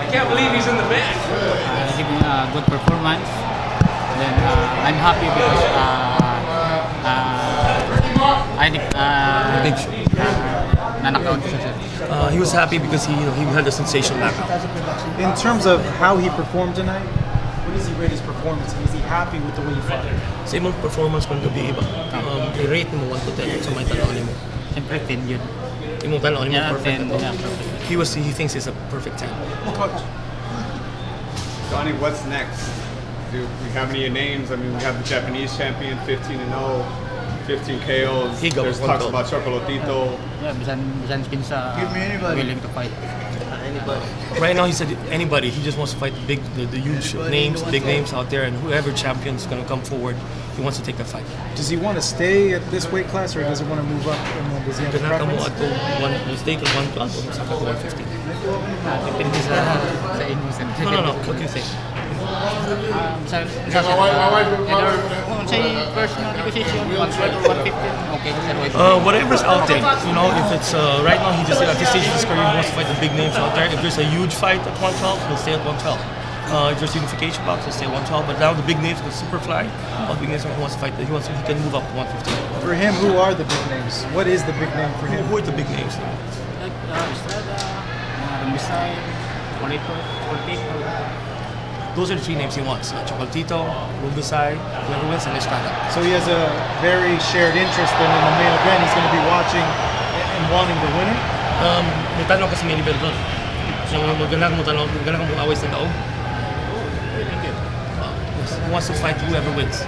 I can't believe he's in the back. uh, giving a good performance. Then uh, I'm happy because uh, uh, I think uh, Big uh, na-knockout siya sir. Uh, he was happy because he, you know, he had a sensational knockout. In terms of how he performed tonight, what does he rate his performance? Is he happy with the way he fought? Sa imong performance kung gabi iba, um, i-rate mo 1 to 10 sa may tanawin mo. Siyempre 10 yun. Imong tanawin mo Yeah, perfect. 10. Yeah, perfect. He was he thinks it's a perfect 10. Coach, Johnny, what's next? Do we have any names? I mean, we have the Japanese champion, 15 and 0, 15 KOs. He goes There's talks about Chocolatito. Yeah, bisan bisan pinsa uh, willing to fight. Right now, he said anybody. He just wants to fight the big, the, the huge names, big names out there, and whoever champion is going to come forward, he wants to take that fight. does he want to stay at this weight class or does he want to move up? And then does he have a Ganaka mo preference? ato one mistake of 112 o masaka 150. Uh, depende sa sa. No, no, no. What do you think? Um, sa sa sir, uh, either kung sa personal negotiation 150 okay Uh, whatever's out there, you know, if it's uh, right now, he just at this stage of his career, he wants to fight the big names out there. If there's a huge fight at 112, he'll stay at 112. Uh, if there's unification box, he'll stay at 112. But now the big names, the Superfly, all the big names, he wants to fight. He wants, he can move up to 115. For him, who are the big names? What is the big name for him? who are the big names? like uh, Estrada, uh, Ramisay, Polito, Polito. Those are the three names he wants: uh, Chocolatito, Rungvisai, whoever wins, and Estrada. So he has a very shared interest then in the main event. He's going to be watching and wanting the winner. Um, may tanong kasi may level doon. So, maganda mo tanong, maganda mo away sa daog. Uh, he wants to fight whoever wins.